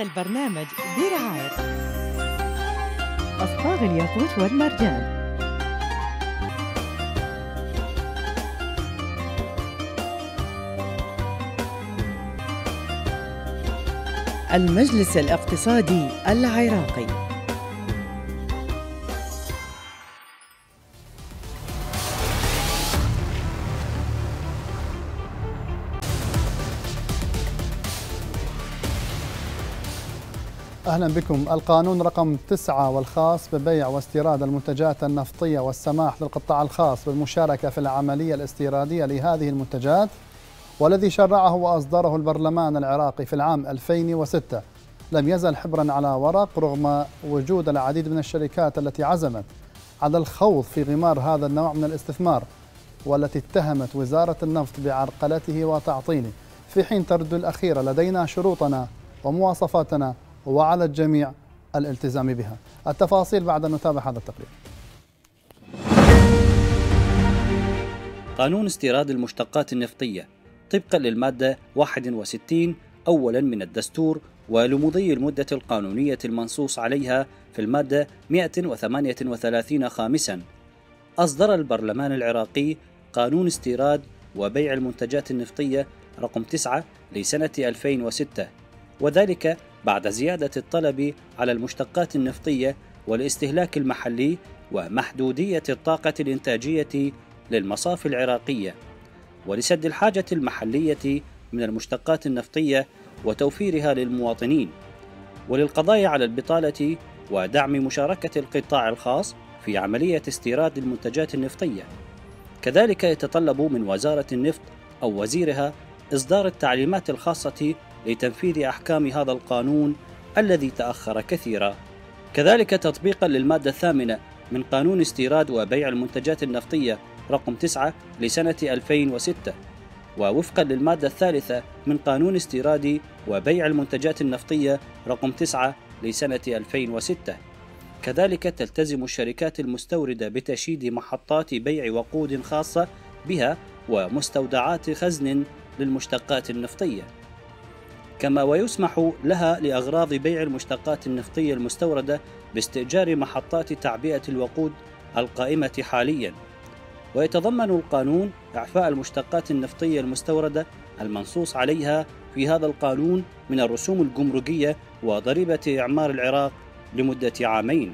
هذا البرنامج برعاية أصباغ الياقوت والمرجان. المجلس الاقتصادي العراقي. أهلا بكم. القانون رقم تسعة والخاص ببيع واستيراد المنتجات النفطية والسماح للقطاع الخاص بالمشاركة في العملية الاستيرادية لهذه المنتجات والذي شرعه وأصدره البرلمان العراقي في العام 2006 لم يزل حبرا على ورق رغم وجود العديد من الشركات التي عزمت على الخوض في غمار هذا النوع من الاستثمار والتي اتهمت وزارة النفط بعرقلته وتعطيله. في حين ترد الأخيرة لدينا شروطنا ومواصفاتنا وعلى الجميع الالتزام بها. التفاصيل بعد أن نتابع هذا التقرير. قانون استيراد المشتقات النفطية طبقا للمادة 61 أولا من الدستور ولمضي المدة القانونية المنصوص عليها في المادة 138 خامسا. أصدر البرلمان العراقي قانون استيراد وبيع المنتجات النفطية رقم 9 لسنة 2006 وذلك بعد زيادة الطلب على المشتقات النفطية والاستهلاك المحلي ومحدودية الطاقة الإنتاجية للمصافي العراقية ولسد الحاجة المحلية من المشتقات النفطية وتوفيرها للمواطنين وللقضاء على البطالة ودعم مشاركة القطاع الخاص في عملية استيراد المنتجات النفطية. كذلك يتطلب من وزارة النفط أو وزيرها إصدار التعليمات الخاصة لتنفيذ أحكام هذا القانون الذي تأخر كثيرا. كذلك تطبيقا للمادة الثامنة من قانون استيراد وبيع المنتجات النفطية رقم 9 لسنة 2006 ووفقا للمادة الثالثة من قانون استيراد وبيع المنتجات النفطية رقم 9 لسنة 2006 كذلك تلتزم الشركات المستوردة بتشييد محطات بيع وقود خاصة بها ومستودعات خزن للمشتقات النفطية. كما ويسمح لها لأغراض بيع المشتقات النفطية المستوردة باستئجار محطات تعبئة الوقود القائمة حالياً. ويتضمن القانون إعفاء المشتقات النفطية المستوردة المنصوص عليها في هذا القانون من الرسوم الجمركية وضريبة إعمار العراق لمدة عامين.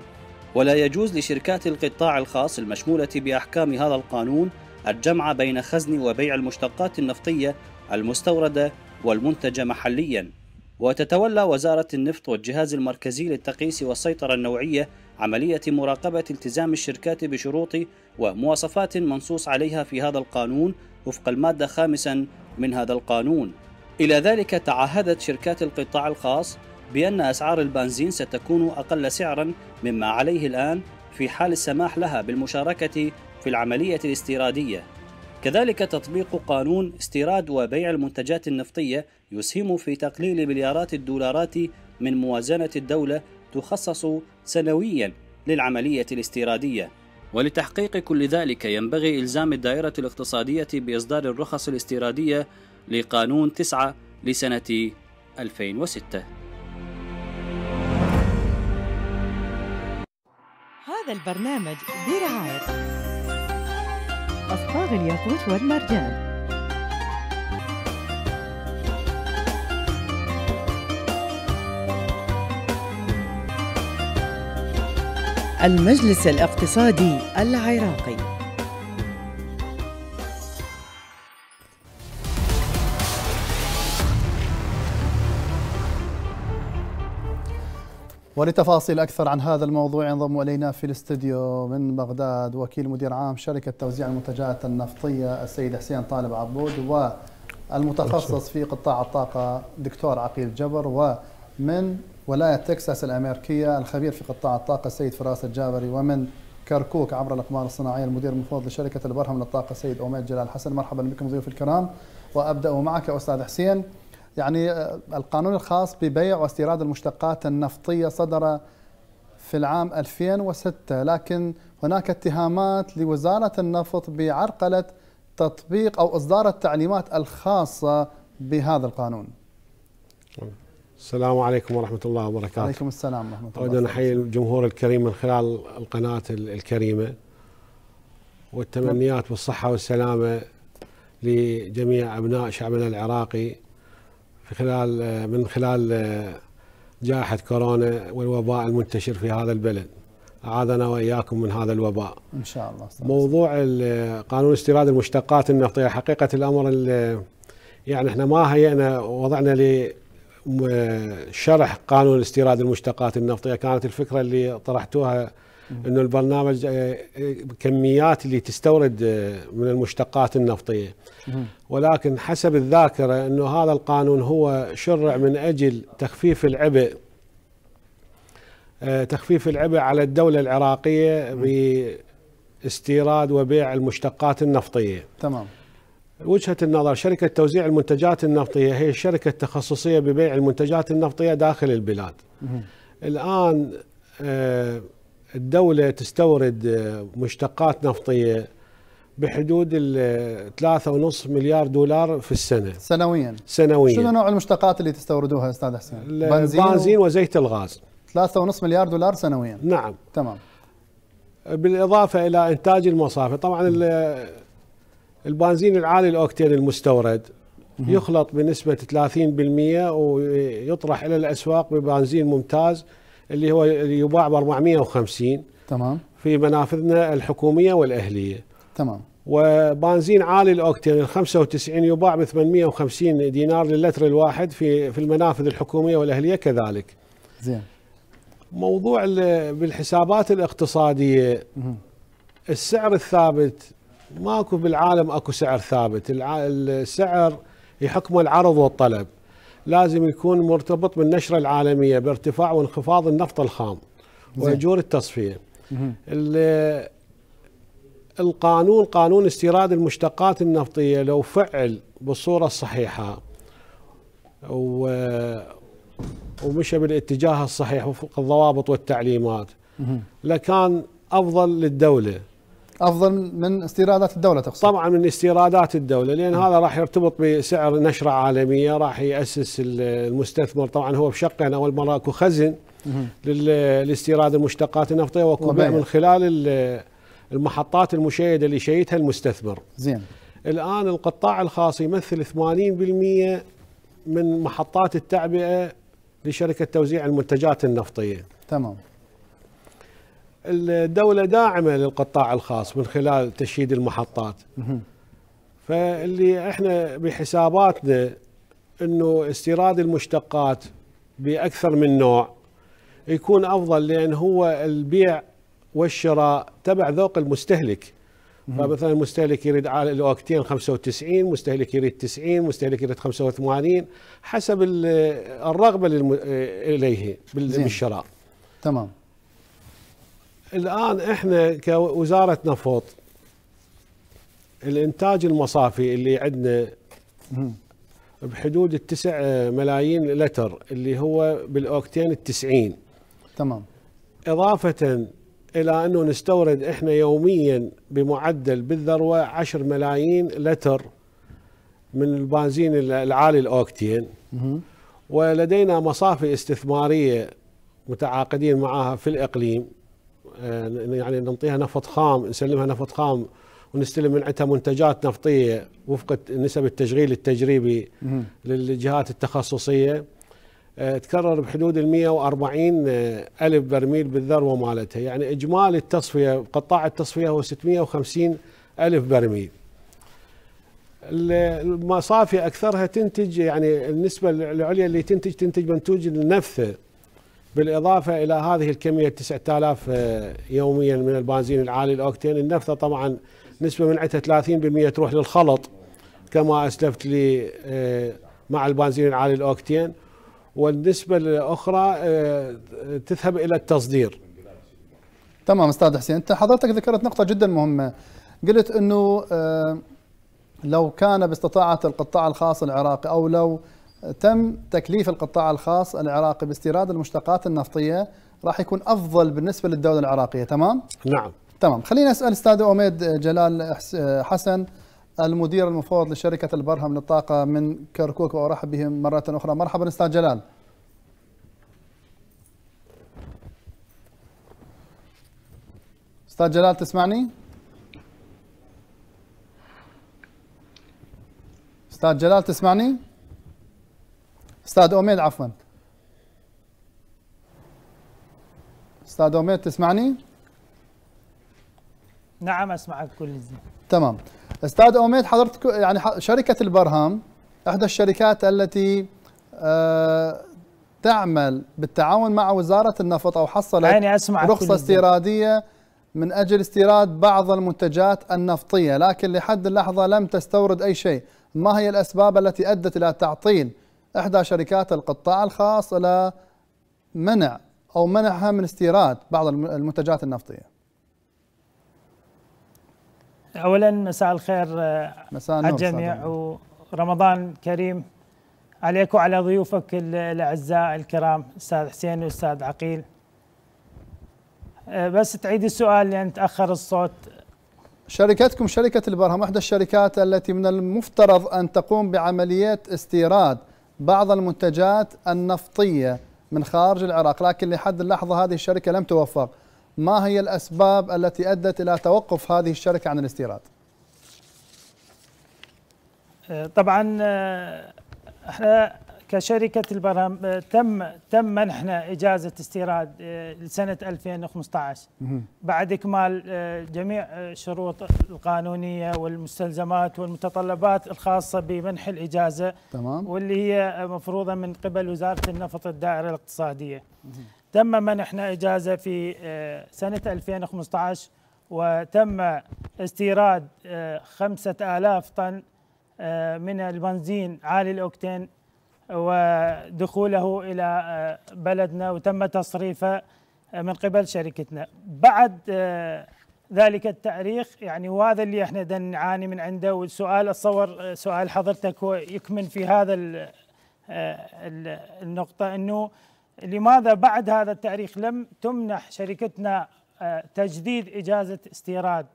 ولا يجوز لشركات القطاع الخاص المشمولة بأحكام هذا القانون الجمع بين خزن وبيع المشتقات النفطية المستوردة والمنتجة محليا وتتولى وزارة النفط والجهاز المركزي للتقييس والسيطرة النوعية عملية مراقبة التزام الشركات بشروط ومواصفات منصوص عليها في هذا القانون وفق المادة خامسا من هذا القانون. إلى ذلك تعهدت شركات القطاع الخاص بأن أسعار البنزين ستكون أقل سعرا مما عليه الآن في حال السماح لها بالمشاركة في العملية الاستيرادية. كذلك تطبيق قانون استيراد وبيع المنتجات النفطية يسهم في تقليل مليارات الدولارات من موازنة الدولة تخصص سنويا للعملية الاستيرادية. ولتحقيق كل ذلك ينبغي إلزام الدائرة الاقتصادية بإصدار الرخص الاستيرادية لقانون 9 لسنة 2006 هذا البرنامج برعاية أصباغ الياقوت والمرجان. المجلس الاقتصادي العراقي. ولتفاصيل أكثر عن هذا الموضوع ينضم إلينا في الاستديو من بغداد وكيل مدير عام شركة توزيع المنتجات النفطية السيد حسين طالب عبود والمتخصص في قطاع الطاقة دكتور عقيل جبر ومن ولاية تكساس الأمريكية الخبير في قطاع الطاقة السيد فراس الجابري ومن كركوك عبر الأقمار الصناعية المدير المفوض لشركة البرهم للطاقة السيد أوميد جلال حسن. مرحبا بكم ضيوف الكرام وأبدأ معك أستاذ حسين. يعني القانون الخاص ببيع واستيراد المشتقات النفطية صدر في العام 2006 لكن هناك اتهامات لوزارة النفط بعرقلة تطبيق أو إصدار التعليمات الخاصة بهذا القانون. السلام عليكم ورحمة الله وبركاته. عليكم السلام ورحمة الله أود أن أحيي الجمهور الكريم من خلال القناة ال- الكريمة والتمنيات بالصحة والسلامة لجميع أبناء شعبنا العراقي في خلال من خلال جائحة كورونا والوباء المنتشر في هذا البلد. أعاذنا وإياكم من هذا الوباء. إن شاء الله أستاذ. موضوع قانون استيراد المشتقات النفطية حقيقة الأمر ال- يعني إحنا ما هيئنا وضعنا لشرح قانون استيراد المشتقات النفطية كانت الفكرة اللي طرحتوها إنه البرنامج آه، كميات اللي تستورد آه، من المشتقات النفطية. ولكن حسب الذاكرة إنه هذا القانون هو شرع من أجل تخفيف العبء تخفيف العبء على الدولة العراقية باستيراد وبيع المشتقات النفطية. تمام. وجهة النظر شركة توزيع المنتجات النفطية هي الشركة التخصصية ببيع المنتجات النفطية داخل البلاد. الآن آه، الدولة تستورد آه، مشتقات نفطية بحدود ال 3.5 مليار دولار في السنة. سنويا. سنويا. شنو نوع المشتقات اللي تستوردوها أستاذ حسين؟ البنزين وزيت الغاز. 3.5 مليار دولار سنويا. نعم. تمام. بالإضافة إلى إنتاج المصافي. طبعا ال- البنزين العالي الأوكتين المستورد يخلط بنسبة 30% ويطرح إلى الأسواق ببنزين ممتاز اللي هو يباع ب 450 تمام. في منافذنا الحكومية والأهلية. تمام. وبنزين عالي الأوكتين ال 95 يباع ب 850 دينار للتر الواحد في في المنافذ الحكومية والأهلية كذلك. زين. موضوع ال- بالحسابات الاقتصادية مهم. السعر الثابت ماكو بالعالم أكو سعر ثابت. السعر يحكمه العرض والطلب. لازم يكون مرتبط بالنشرة العالمية بارتفاع وانخفاض النفط الخام. وأجور التصفية القانون قانون استيراد المشتقات النفطية لو فعل بالصورة الصحيحة و ومشى بالاتجاه الصحيح وفق الضوابط والتعليمات. لكان أفضل للدولة أفضل من استيرادات الدولة تقصد؟ طبعا من استيرادات الدولة لأن هذا راح يرتبط بسعر نشرة عالمية راح يأسس ال- المستثمر. طبعا هو بشقين أول مرة أكو خزن مهم. لل- لاستيراد المشتقات النفطيه وأكو. بيع من خلال ال- المحطات المشيدة اللي شيدها المستثمر. زين. الآن القطاع الخاص يمثل 80% من محطات التعبئة لشركة توزيع المنتجات النفطية. تمام. الدولة داعمة للقطاع الخاص من خلال تشييد المحطات. فاللي إحنا بحساباتنا إنه استيراد المشتقات بأكثر من نوع يكون أفضل لأن هو البيع والشراء تبع ذوق المستهلك. فمثلا المستهلك يريد على الاوكتين 95 مستهلك يريد 90 مستهلك يريد 85 حسب ال- الرغبة إليه. بالشراء. تمام. الآن إحنا كوزارة نفط الإنتاج المصافي اللي عندنا. بحدود التسع ملايين لتر اللي هو بالأوكتين التسعين تمام إضافة إلى أنه نستورد إحنا يوميا بمعدل بالذروة 10 ملايين لتر من البنزين العالي الأوكتين مهم. ولدينا مصافي استثمارية متعاقدين معها في الإقليم آه، يعني نعطيها نفط خام نسلمها نفط خام ونستلم من عندها منتجات نفطية وفق نسب التشغيل التجريبي. للجهات التخصصية. آه، تكرر بحدود ال 140 آه، ألف برميل بالذروه مالتها يعني إجمالي التصفية قطاع التصفية هو 650 ألف برميل. ال- المصافي أكثرها تنتج يعني النسبة العليا اللي تنتج تنتج منتوج النفثه بالإضافة إلى هذه الكمية 9000 آه، يوميا من البنزين العالي الأوكتين النفثه طبعا نسبة من عندها 30% تروح للخلط كما أسلفت لي آه، مع البنزين العالي الأوكتين. والنسبة الأخرى آه، تذهب إلى التصدير. تمام أستاذ حسين أنت حضرتك ذكرت نقطة جدا مهمة. قلت إنه لو كان باستطاعة القطاع الخاص العراقي أو لو تم تكليف القطاع الخاص العراقي باستيراد المشتقات النفطية. راح يكون أفضل بالنسبة للدولة العراقية. تمام؟ نعم. تمام. خلينا أسأل أستاذ أوميد جلال حسن المدير المفوض لشركة البرهم للطاقة من كركوك وأرحب بهم مرة أخرى. مرحبا أستاذ جلال. أستاذ جلال تسمعني؟ أستاذ جلال تسمعني؟ أستاذ أوميد عفوا. أستاذ أوميد تسمعني؟ نعم اسمعك كل زين تمام. أستاذ أوميد حضرتك يعني شركة البرهام إحدى الشركات التي آه تعمل بالتعاون مع وزارة النفط أو حصلت يعني أسمع رخصة استيرادية من أجل استيراد بعض المنتجات النفطية لكن لحد اللحظه لم تستورد أي شيء. ما هي الأسباب التي أدت إلى تعطيل إحدى شركات القطاع الخاص إلى منع أو منعها من استيراد بعض المنتجات النفطية. اولا مساء الخير آه، مساء على الجميع. ورمضان كريم. عليك وعلى ضيوفك الأعزاء الكرام أستاذ حسين وأستاذ عقيل. آه، بس تعيد السؤال لأن تأخر الصوت. شركتكم شركة البرهم إحدى الشركات التي من المفترض أن تقوم بعمليات استيراد بعض المنتجات النفطية من خارج العراق لكن لحد اللحظة هذه الشركة لم توفق. ما هي الأسباب التي أدت إلى توقف هذه الشركة عن الاستيراد؟ طبعا آه، إحنا كشركة البرهم آه، تم تم منحنا إجازة استيراد لسنة 2015 بعد إكمال جميع الشروط القانونية والمستلزمات والمتطلبات الخاصة بمنح الإجازة تمام. واللي هي مفروضة من قبل وزارة النفط الدائرة الاقتصادية. تم منحنا إجازة في آه، سنة 2015 وتم استيراد آه، خمسة آلاف طن آه، من البنزين عالي الأوكتين ودخوله إلى بلدنا وتم تصريفه من قبل شركتنا. بعد ذلك التأريخ يعني وهذا اللي إحنا نعاني من عنده. والسؤال اتصور سؤال حضرتك هو يكمن في هذا النقطة إنه لماذا بعد هذا التأريخ لم تمنح شركتنا آه، تجديد إجازة استيراد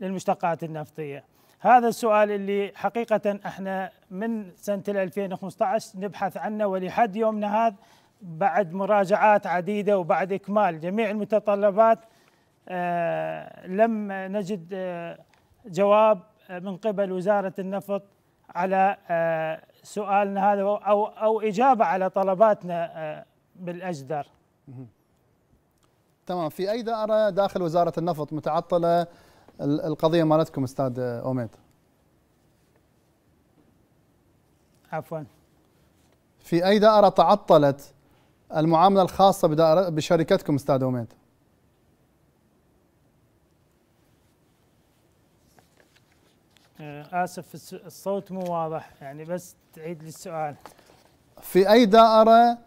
للمشتقات النفطية؟ هذا السؤال اللي حقيقة إحنا من سنة 2015 نبحث عنه ولحد يومنا هذا بعد مراجعات عديدة وبعد إكمال جميع المتطلبات آه، لم نجد آه، جواب من قبل وزارة النفط على سؤالنا هذا أو أو إجابة على طلباتنا بالأجدر. تمام. في أي دائرة داخل وزارة النفط متعطلة القضية مالتكم أستاذ أوميد؟ عفوا. في أي دائرة تعطلت المعاملة الخاصة بدائره بشركتكم أستاذ أوميد؟ آه، آسف الصوت مو واضح يعني بس تعيد لي السؤال. في أي دائرة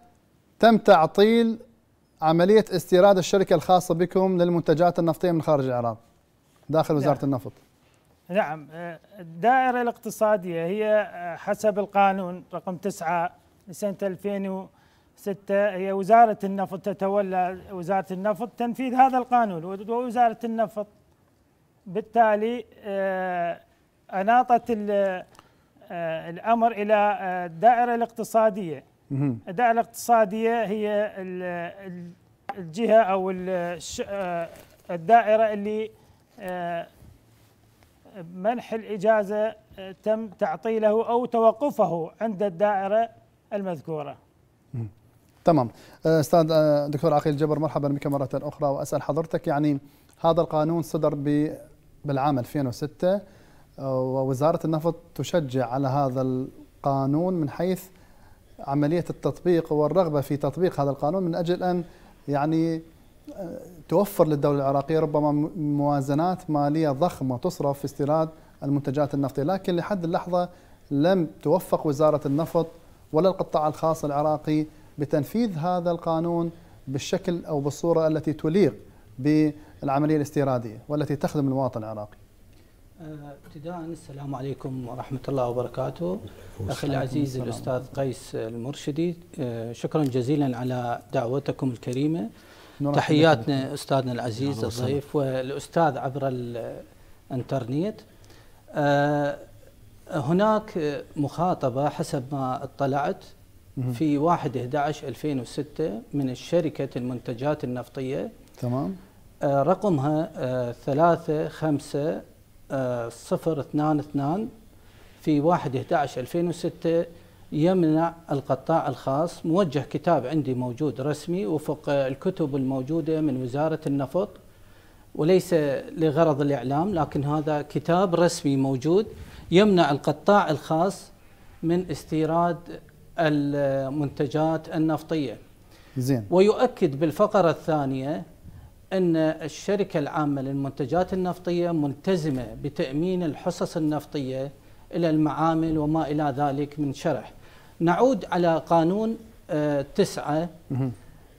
تم تعطيل عملية استيراد الشركة الخاصة بكم للمنتجات النفطية من خارج العراق؟ داخل وزارة نعم. النفط. نعم آه، الدائرة الاقتصادية هي آه، حسب القانون رقم 9 لسنة 2006 هي وزارة النفط تتولى وزارة النفط تنفيذ هذا القانون ووزارة النفط بالتالي آه، أناطت الأمر إلى الدائرة الاقتصادية. الدائرة الاقتصادية هي الجهة أو آه، الدائرة اللي آه، منح الإجازة آه، تم تعطيله أو توقفه عند الدائرة المذكورة. تمام. أستاذ دكتور عقيل جبر مرحبا بك مرة أخرى وأسأل حضرتك. يعني هذا القانون صدر بالعام 2006 ووزارة النفط تشجع على هذا القانون من حيث عملية التطبيق والرغبة في تطبيق هذا القانون من أجل أن يعني آه، توفر للدولة العراقية ربما موازنات مالية ضخمة تصرف في استيراد المنتجات النفطية لكن لحد اللحظة لم توفق وزارة النفط ولا القطاع الخاص العراقي بتنفيذ هذا القانون بالشكل أو بالصورة التي تليق بالعملية الاستيرادية والتي تخدم المواطن العراقي. ابتداء السلام عليكم ورحمة الله وبركاته. أخي العزيز الأستاذ قيس المرشدي آه، شكرا جزيلا على دعوتكم الكريمة. تحياتنا أستاذنا العزيز الضيف والأستاذ عبر الإنترنت. آه، هناك مخاطبة حسب ما اطلعت في 1 11 2006 من الشركة المنتجات النفطية. تمام. آه، رقمها آه، ثلاثة خمسة آه، صفر اثنان اثنان في واحد 11 2006 يمنع القطاع الخاص. موجه كتاب عندي موجود رسمي وفق الكتب الموجودة من وزارة النفط وليس لغرض الإعلام لكن هذا كتاب رسمي موجود يمنع القطاع الخاص من استيراد المنتجات النفطية. زين. ويؤكد بالفقرة الثانية أن الشركة العامة للمنتجات النفطية ملتزمة بتأمين الحصص النفطية إلى المعامل وما إلى ذلك من شرح. نعود على قانون آه، تسعة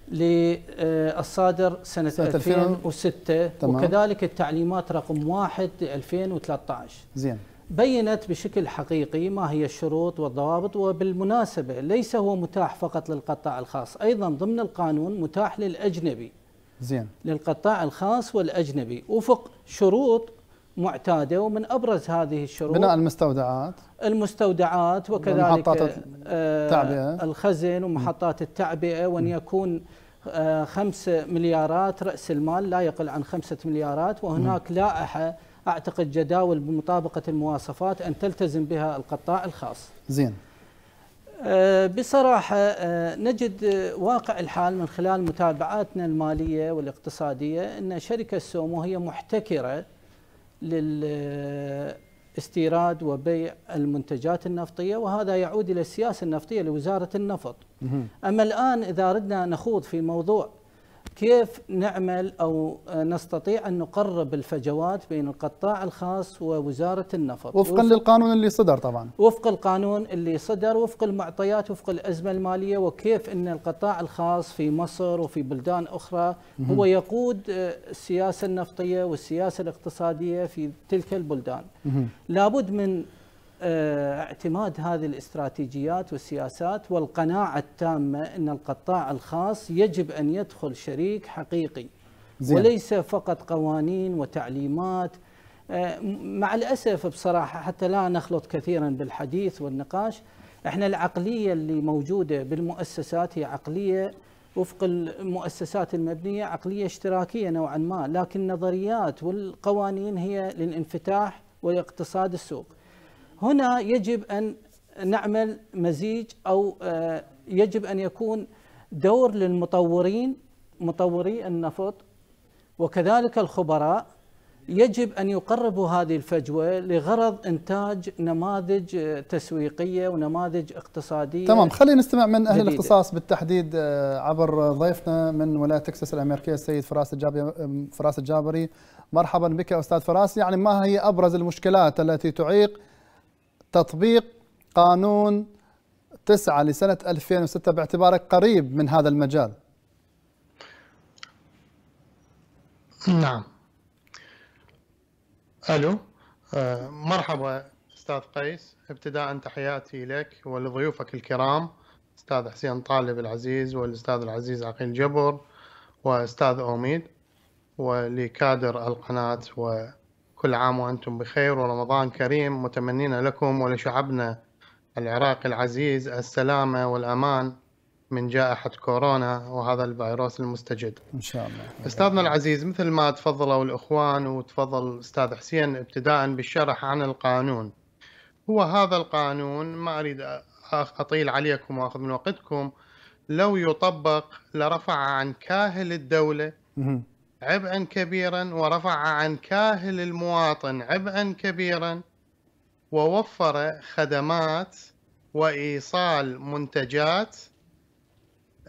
للصادر سنة, سنة 2006 تمام. وكذلك التعليمات رقم 1 ل 2013 زين. بينت بشكل حقيقي ما هي الشروط والضوابط وبالمناسبة ليس هو متاح فقط للقطاع الخاص أيضا ضمن القانون متاح للأجنبي. زين. للقطاع الخاص والأجنبي. وفق شروط معتادة ومن أبرز هذه الشروط بناء المستودعات. المستودعات وكذلك آه، التعبئة. الخزن ومحطات التعبئة وأن يكون آه، خمسة مليارات رأس المال لا يقل عن خمسة مليارات وهناك لائحة أعتقد جداول بمطابقة المواصفات أن تلتزم بها القطاع الخاص. زين. آه، بصراحة آه، نجد واقع الحال من خلال متابعاتنا المالية والاقتصادية أن شركة سومو هي محتكرة للاستيراد وبيع المنتجات النفطية وهذا يعود إلى السياسة النفطية لوزارة النفط. أما الآن إذا أردنا نخوض في موضوع كيف نعمل أو نستطيع أن نقرب الفجوات بين القطاع الخاص ووزارة النفط؟ وفقا للقانون اللي صدر طبعا. وفق القانون اللي صدر وفق المعطيات وفق الأزمة المالية وكيف أن القطاع الخاص في مصر وفي بلدان أخرى هو يقود آه، السياسة النفطية والسياسة الاقتصادية في تلك البلدان. مهم. لابد من اعتماد هذه الاستراتيجيات والسياسات والقناعة التامة أن القطاع الخاص يجب أن يدخل شريك حقيقي زين. وليس فقط قوانين وتعليمات آه، مع الأسف بصراحة حتى لا نخلط كثيرا بالحديث والنقاش إحنا العقلية اللي موجودة بالمؤسسات هي عقلية وفق المؤسسات المبنية عقلية اشتراكية نوعا ما لكن النظريات والقوانين هي للانفتاح واقتصاد السوق هنا يجب أن نعمل مزيج أو آه، يجب أن يكون دور للمطورين مطوري النفط وكذلك الخبراء. يجب أن يقربوا هذه الفجوة لغرض إنتاج نماذج آه، تسويقية ونماذج اقتصادية تمام خلينا نستمع من أهل جديدة. الاختصاص بالتحديد آه، عبر ضيفنا من ولاية تكساس الأمريكية السيد فراس الجابري فراس الجابري. مرحبا بك أستاذ فراس. يعني ما هي أبرز المشكلات التي تعيق تطبيق قانون 9 لسنة 2006 باعتبارك قريب من هذا المجال. نعم. ألو. آه، مرحبا أستاذ قيس. ابتداء تحياتي لك ولضيوفك الكرام أستاذ حسين طالب العزيز والأستاذ العزيز عقيل جبر وأستاذ أوميد ولكادر القناة وكل عام وأنتم بخير ورمضان كريم متمنين لكم ولشعبنا العراقي العزيز السلامة والأمان من جائحة كورونا وهذا الفيروس المستجد. إن شاء الله. أستاذنا العزيز مثل ما تفضلوا الإخوان وتفضل أستاذ حسين ابتداء بالشرح عن القانون. هو هذا القانون ما أريد أخ- أطيل عليكم وأخذ من وقتكم. لو يطبق لرفع عن كاهل الدولة مهم. عبئا كبيرا ورفع عن كاهل المواطن عبئا كبيرا ووفر خدمات وإيصال منتجات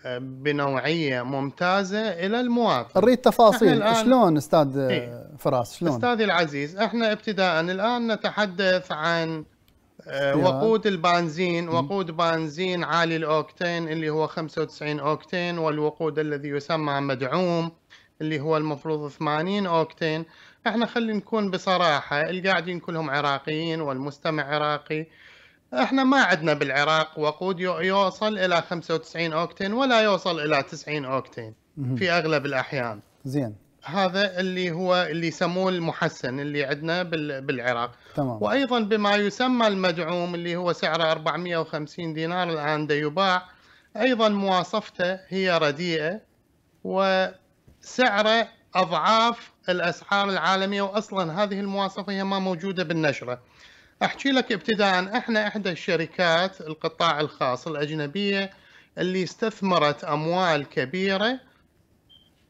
آه، بنوعية ممتازة إلى المواطن. نريد تفاصيل. الآن- شلون أستاذ آه، إيه. فراس؟ شلون؟ أستاذي العزيز إحنا ابتداء الآن نتحدث عن آه،. وقود البنزين. وقود بنزين عالي الأوكتين اللي هو 95 أوكتين والوقود الذي يسمى مدعوم. اللي هو المفروض 80 أوكتين. إحنا خلينا نكون بصراحة القاعدين كلهم عراقيين والمستمع عراقي. إحنا ما عندنا بالعراق وقود يو- يوصل إلى 95 أوكتين ولا يوصل إلى 90 أوكتين. في أغلب الأحيان. زين. هذا اللي هو اللي يسموه المحسن اللي عندنا بال- بالعراق. تمام. وأيضا بما يسمى المدعوم اللي هو سعره 450 دينار الآن دا يباع أيضا مواصفته هي رديئة وسعره أضعاف الأسعار العالمية واصلا هذه المواصفة هي ما موجودة بالنشرة. أحكي لك ابتداء إحنا إحدى الشركات القطاع الخاص الأجنبية اللي استثمرت أموال كبيرة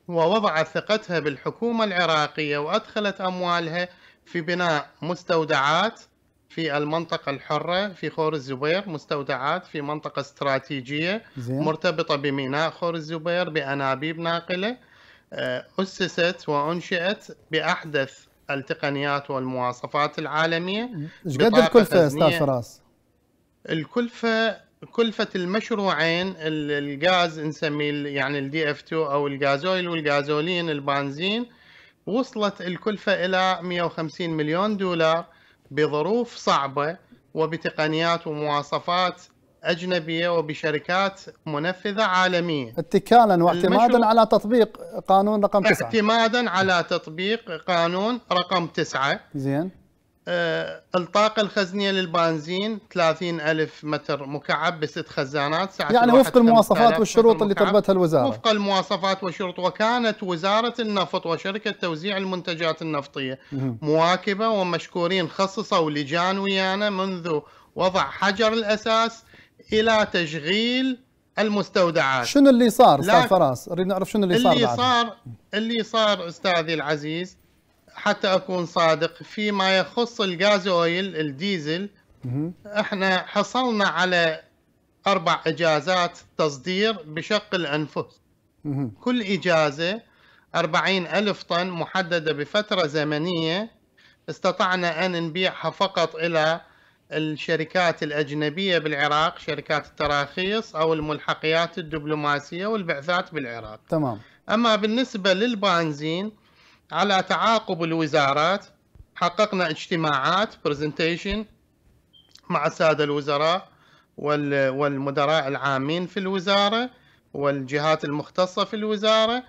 ووضعت ثقتها بالحكومة العراقية وأدخلت أموالها في بناء مستودعات في المنطقة الحرة في خور الزبير مستودعات في منطقة استراتيجية زين مرتبطة بميناء خور الزبير بأنابيب ناقلة أسست وأنشئت بأحدث التقنيات والمواصفات العالمية إيش قد أستاذ خزنية. فراس؟ الكلفة كلفة المشروعين ال- الغاز نسميه يعني ال DF 2 أو الغازويل والغازولين البنزين وصلت الكلفة إلى 150 مليون دولار بظروف صعبة وبتقنيات ومواصفات أجنبية وبشركات منفذة عالمية. اتكالا واعتمادا على تطبيق قانون رقم تسعة. اعتمادا على تطبيق قانون رقم تسعة. زين. آه، الطاقة الخزنية للبنزين 30 ألف متر مكعب بست خزانات سعة يعني وفق المواصفات 5000 والشروط اللي. طلبتها الوزارة. وفق المواصفات والشروط وكانت وزارة النفط وشركة توزيع المنتجات النفطية مهم. مواكبة ومشكورين خصصوا لجان ويانا منذ وضع حجر الأساس إلى تشغيل المستودعات شنو اللي صار أستاذ. فراس؟ نريد نعرف شنو اللي صار اللي بعد صار اللي صار أستاذي العزيز حتى أكون صادق فيما يخص الغاز أويل الديزل. إحنا حصلنا على أربع إجازات تصدير بشق الأنفس. كل إجازة 40 ألف طن محددة بفترة زمنية استطعنا أن نبيعها فقط إلى الشركات الأجنبية بالعراق شركات التراخيص أو الملحقيات الدبلوماسية والبعثات بالعراق. تمام. أما بالنسبة للبنزين على تعاقب الوزارات حققنا اجتماعات برزنتيشن مع السادة الوزراء وال- والمدراء العامين في الوزارة والجهات المختصة في الوزارة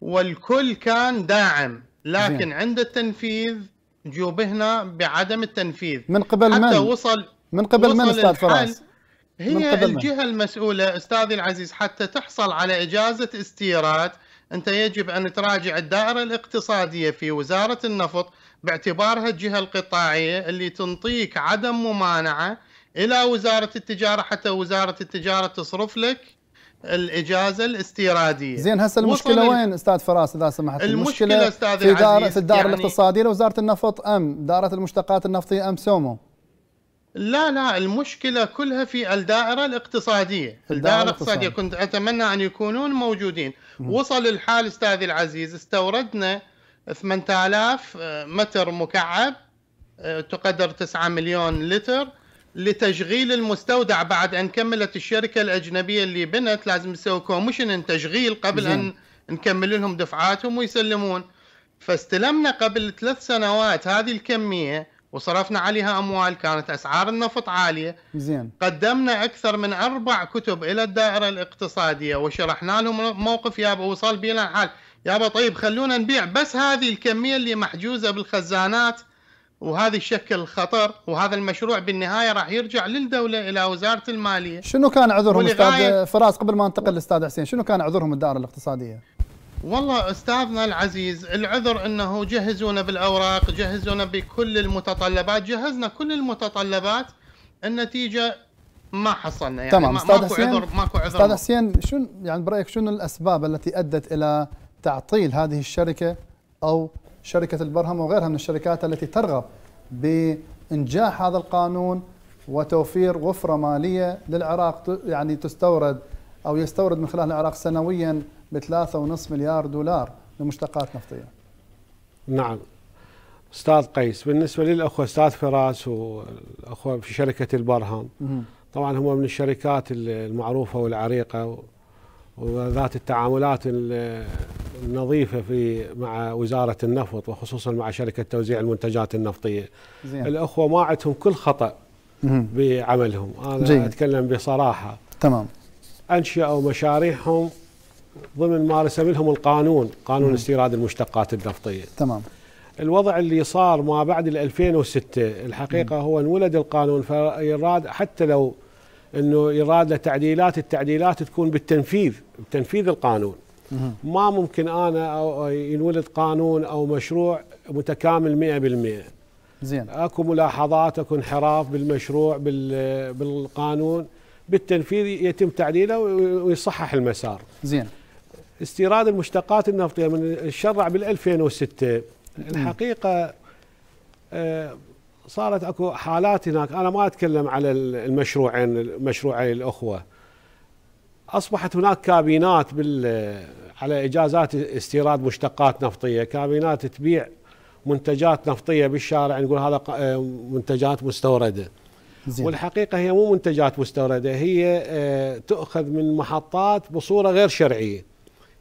والكل كان داعم. لكن. عند التنفيذ جوبهنا بعدم التنفيذ من قبل حتى من؟ وصل من قبل من وصل أستاذ الحال فراس؟ من هي قبل من؟ الجهة المسؤولة أستاذي العزيز حتى تحصل على إجازة استيراد أنت يجب أن تراجع الدائرة الاقتصادية في وزارة النفط باعتبارها الجهة القطاعية اللي تنطيك عدم ممانعة إلى وزارة التجارة حتى وزارة التجارة تصرف لك الإجازة الاستيرادية. زين هسه المشكلة ال- وين؟ أستاذ فراس إذا سمحت. المشكلة أستاذ في دار في الدائره يعني- الاقتصادية لوزاره النفط أم دائره المشتقات النفطية أم سومو. لا لا المشكلة كلها في الدائرة الاقتصادية. الدائرة الدائرة الاقتصادية. الاقتصادية. كنت أتمنى أن يكونون موجودين. وصل الحال أستاذي العزيز استوردنا 8000 متر مكعب آه، تقدر 9 مليون لتر. لتشغيل المستودع بعد أن كملت الشركة الأجنبية اللي بنت لازم يسوي كوميشن تشغيل قبل زين. أن نكمل لهم دفعاتهم ويسلمون. فاستلمنا قبل ثلاث سنوات هذه الكمية وصرفنا عليها أموال كانت أسعار النفط عالية. زين. قدمنا أكثر من أربع كتب إلى الدائرة الاقتصادية وشرحنا لهم موقف يابا وصل بينا الحال يابا طيب خلونا نبيع بس هذه الكمية اللي محجوزة بالخزانات وهذه الشكل خطر وهذا المشروع بالنهاية راح يرجع للدولة إلى وزارة المالية. شنو كان عذرهم أستاذ فراس قبل ما ننتقل للاستاذ حسين شنو كان عذرهم الدائرة الاقتصادية؟ والله أستاذنا العزيز العذر أنه جهزونا بالأوراق جهزونا بكل المتطلبات جهزنا كل المتطلبات النتيجة ما حصلنا يعني تمام. ما أستاذ ماكو حسين عذر ماكو عذر. أستاذ حسين شنو يعني برأيك شنو الأسباب التي أدت إلى تعطيل هذه الشركة أو شركة البرهم وغيرها من الشركات التي ترغب بإنجاح هذا القانون وتوفير وفره مالية للعراق يعني تستورد أو يستورد من خلال العراق سنويا ب 3.5 مليار دولار لمشتقات نفطية. نعم أستاذ قيس بالنسبة للأخوة أستاذ فراس والأخوة في شركة البرهم. طبعا هم من الشركات المعروفة والعريقة وذات التعاملات ال- النظيفة في مع وزارة النفط وخصوصا مع شركة توزيع المنتجات النفطية. زين الأخوة ما عندهم كل مهم. بعملهم، أنا جيد. أتكلم بصراحة. تمام انشأوا مشاريعهم ضمن ما رسم لهم القانون، قانون استيراد المشتقات النفطية. تمام الوضع اللي صار ما بعد ال 2006 الحقيقة هو انولد القانون فيراد حتى لو إنه يراد له تعديلات التعديلات تكون بالتنفيذ بتنفيذ القانون. ما ممكن أنا أو ينولد قانون أو مشروع متكامل 100% زين. أكو ملاحظات أكو انحراف بالمشروع بال- بالقانون. بالتنفيذ يتم تعديله ويصحح المسار. زين. استيراد المشتقات النفطية من الشرع بال 2006 الحقيقة آه، صارت اكو حالات هناك. أنا ما اتكلم على المشروعين مشروعي الاخوة. اصبحت هناك كابينات بال على اجازات استيراد مشتقات نفطية. كابينات تبيع منتجات نفطية بالشارع نقول هذا منتجات مستوردة. زين. والحقيقة هي مو منتجات مستوردة هي آه، تؤخذ من محطات بصورة غير شرعية.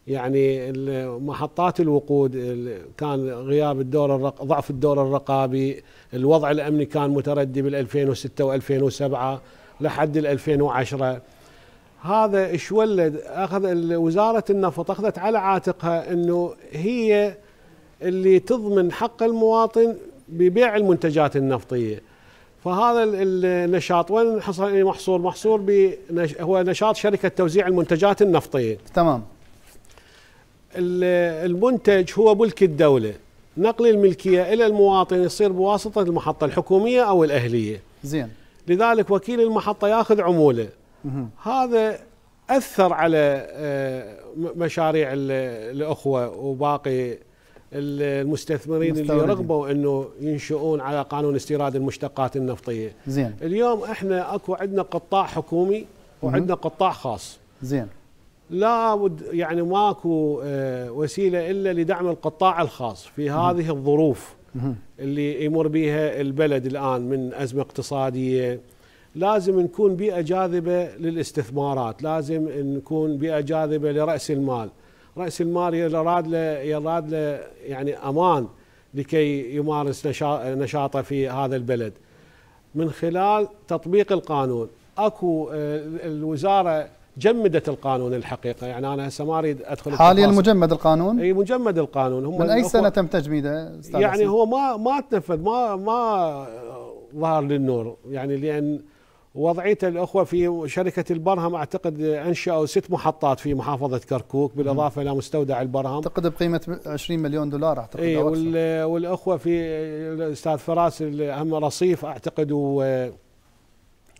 يعني محطات الوقود ال- كان غياب الدور الرق... ضعف الدور الرقابي الوضع الأمني كان متردي بال 2006 و2007 لحد ال 2010 هذا إيش ولد؟ أخذ وزارة النفط أخذت على عاتقها إنه هي اللي تضمن حق المواطن ببيع المنتجات النفطية. فهذا ال- النشاط وين حصل محصور محصور. هو نشاط شركة توزيع المنتجات النفطية. تمام. المنتج هو ملك الدولة. نقل الملكية إلى المواطن يصير بواسطة المحطة الحكومية أو الأهلية. زين. لذلك وكيل المحطة ياخذ عمولة. هذا أثر على آه، مشاريع ال- الأخوة وباقي ال- المستثمرين اللي. رغبوا أنه ينشؤون على قانون استيراد المشتقات النفطية. زين. اليوم إحنا أكو عندنا قطاع حكومي وعندنا قطاع خاص. زين. لا بد يعني ماكو آه، وسيلة إلا لدعم القطاع الخاص في هذه الظروف. اللي يمر بها البلد الآن من أزمة اقتصادية لازم نكون بيئة جاذبة للاستثمارات، لازم نكون بيئة جاذبة لرأس المال، رأس المال يراد له يراد له يعني أمان لكي يمارس نشا- نشاطه في هذا البلد. من خلال تطبيق القانون أكو آه، الوزارة جمدت القانون الحقيقة. يعني أنا هسه ما اريد ادخل حاليا. مجمد القانون؟ أي مجمد القانون. هم من أي سنة تم تجميده أستاذ يعني؟ هو ما ما تنفذ ما ما ظهر للنور. يعني لأن وضعيته الأخوة في شركة البرهم أعتقد انشأوا ست محطات في محافظة كركوك بالإضافة إلى مستودع البرهم. اعتقد بقيمة 20 مليون دولار أعتقد اي والأخوة في الأستاذ فراس هم رصيف أعتقد و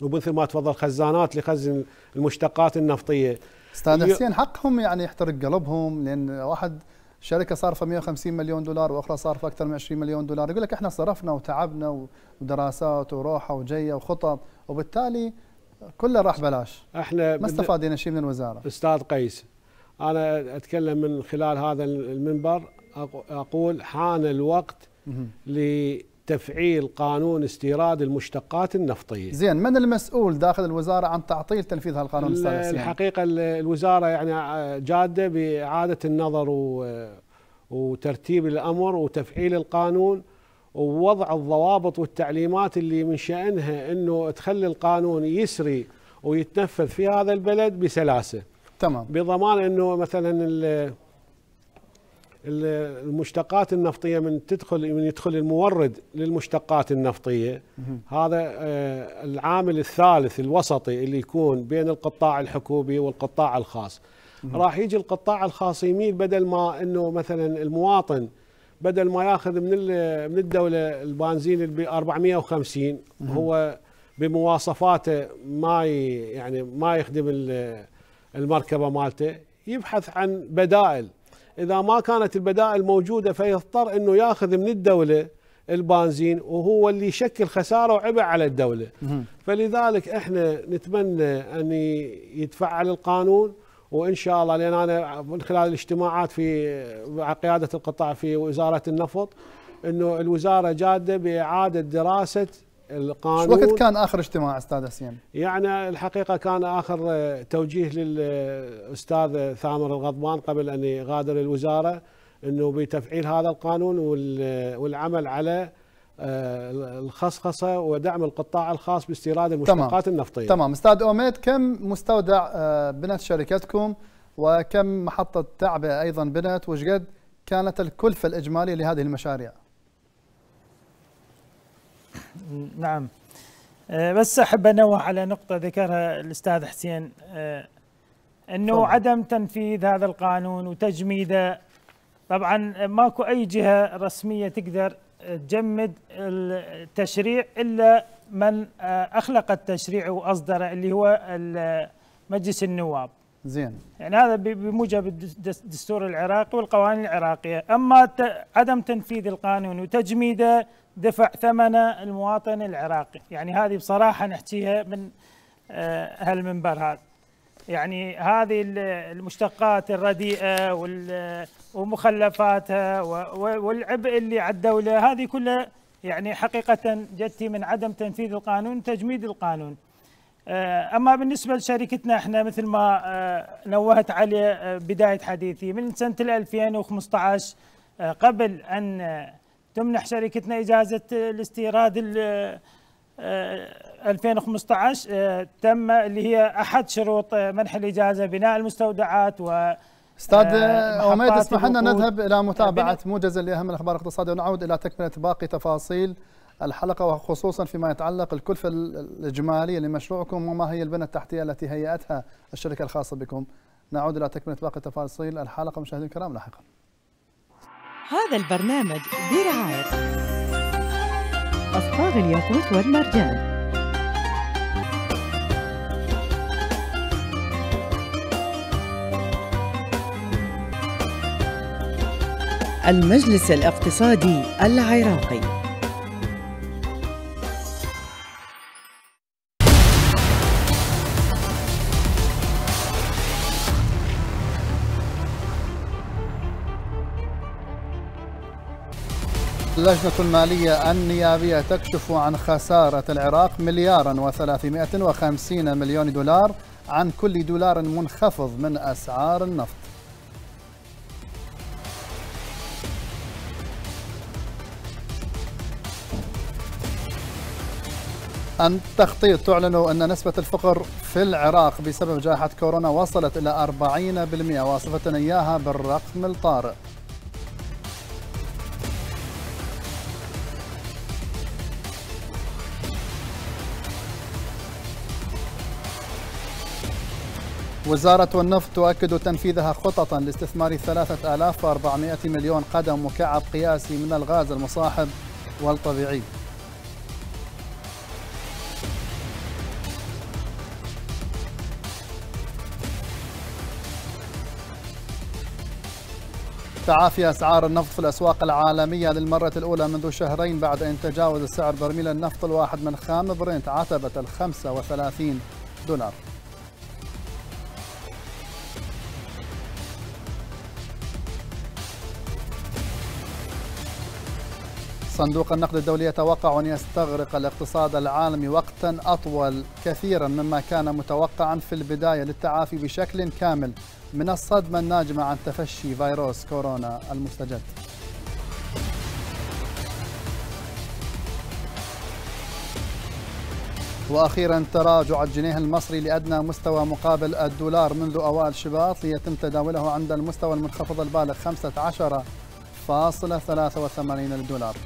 ومثل ما تفضل خزانات لخزن المشتقات النفطية. أستاذ حسين حقهم يعني يحترق قلبهم لأن واحد شركة صارفه 150 مليون دولار وأخرى صارفه أكثر من 20 مليون دولار. يقول لك إحنا صرفنا وتعبنا ودراسات وروحة وجيه وخطط وبالتالي كله راح بلاش. إحنا ما استفادينا شيء من الوزارة؟ أستاذ قيس أنا أتكلم من خلال هذا المنبر. أقول حان الوقت مهم. لتفعيل قانون استيراد المشتقات النفطية. زين من المسؤول داخل الوزارة عن تعطيل تنفيذ هالقانون أستاذ ال- حسين الحقيقة ال- الوزارة يعني جادة بإعادة النظر وترتيب الأمر وتفعيل القانون ووضع الضوابط والتعليمات اللي من شأنها إنه تخلي القانون يسري ويتنفذ في هذا البلد بسلاسة. تمام. بضمان إنه مثلا المشتقات النفطية من تدخل من يدخل المورد للمشتقات النفطية. هذا آه، العامل الثالث الوسطي اللي يكون بين القطاع الحكومي والقطاع الخاص. راح يجي القطاع الخاص يميل بدل ما إنه مثلا المواطن بدل ما ياخذ من من الدولة البنزين ب 450 هو بمواصفاته ما يعني ما يخدم ال- المركبة مالته يبحث عن بدائل إذا ما كانت البدائل موجودة فيضطر إنه ياخذ من الدولة البنزين وهو اللي يشكل خسارة وعبء على الدولة. فلذلك إحنا نتمنى أن يتفعل القانون وإن شاء الله لأن أنا من خلال الاجتماعات في مع قيادة القطاع في وزارة النفط إنه الوزارة جادة بإعادة دراسة شو القانون وقت كان آخر اجتماع أستاذ حسين؟ يعني الحقيقة كان آخر توجيه للأستاذ ثامر الغضبان قبل أن يغادر الوزارة إنه بتفعيل هذا القانون وال- والعمل على آه، الخصخصة ودعم القطاع الخاص باستيراد المشتقات النفطية. تمام. أستاذ أوميد كم مستودع آه، بنت شركتكم وكم محطة تعبئه أيضا بنت؟ وش قد كانت الكلفة الإجمالية لهذه المشاريع؟ نعم. آه، بس أحب أنوه على نقطة ذكرها الأستاذ حسين. آه، أنه طبعا. عدم تنفيذ هذا القانون وتجميده. طبعا ماكو أي جهة رسمية تقدر تجمد التشريع إلا من أخلق التشريع وأصدره اللي هو مجلس النواب. زين. يعني هذا بموجب الدس- الدستور العراقي والقوانين العراقية. أما ت- عدم تنفيذ القانون وتجميده دفع ثمنه المواطن العراقي. يعني هذه بصراحة نحكيها من آه، هالمنبر هذا. يعني هذه ال- المشتقات الرديئة ومخلفاتها والعبء اللي على الدولة هذه كلها يعني حقيقة جتي من عدم تنفيذ القانون تجميد القانون. آه، أما بالنسبة لشركتنا إحنا مثل ما آه، نوهت عليه بداية حديثي من سنة 2015 آه، قبل آه، تمنح شركتنا إجازة آه، الاستيراد ال- آه، 2015 آه، تم اللي هي أحد شروط آه، منح الإجازة بناء المستودعات و أستاذ عميد اسمح لنا. نذهب إلى متابعة موجز لأهم الأخبار الاقتصادية ونعود إلى تكملة باقي تفاصيل الحلقة وخصوصا فيما يتعلق الكلفه ال- الاجماليه لمشروعكم وما هي البنى التحتية التي هيئتها الشركة الخاصة بكم. نعود إلى تكملة باقي تفاصيل الحلقة مشاهدينا الكرام لاحقا. هذا البرنامج برعاية أصباغ الياقوت والمرجان. المجلس الاقتصادي العراقي. اللجنة المالية النيابية تكشف عن خسارة العراق مليارا و350 مليون دولار عن كل دولار منخفض من أسعار النفط. التخطيط تعلن أن نسبة الفقر في العراق بسبب جائحة كورونا وصلت إلى 40% واصفة إياها بالرقم الطارئ. وزارة النفط تؤكد تنفيذها خططا لاستثمار 3400 مليون قدم مكعب قياسي من الغاز المصاحب والطبيعي. تعافي أسعار النفط في الأسواق العالمية للمرة الأولى منذ شهرين بعد أن تجاوز سعر برميل النفط الواحد من خام برنت عتبة ال 35 دولار. صندوق النقد الدولي يتوقع أن يستغرق الاقتصاد العالمي وقتا أطول كثيرا مما كان متوقعا في البداية للتعافي بشكل كامل من الصدمة الناجمة عن تفشي فيروس كورونا المستجد وأخيرا تراجع الجنيه المصري لأدنى مستوى مقابل الدولار منذ أوائل شباط ليتم تداوله عند المستوى المنخفض البالغ 15.83 للدولار.